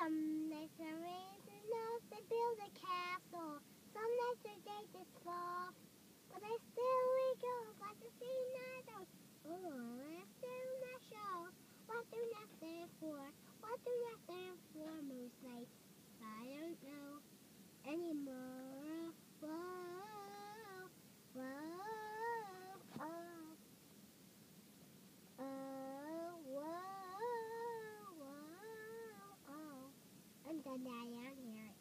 Some nights the rains enough they build a castle. Some nights the day just fall. But I still we go like the sea night. Oh, let's do not show. What do not stand for? Dadaya. here.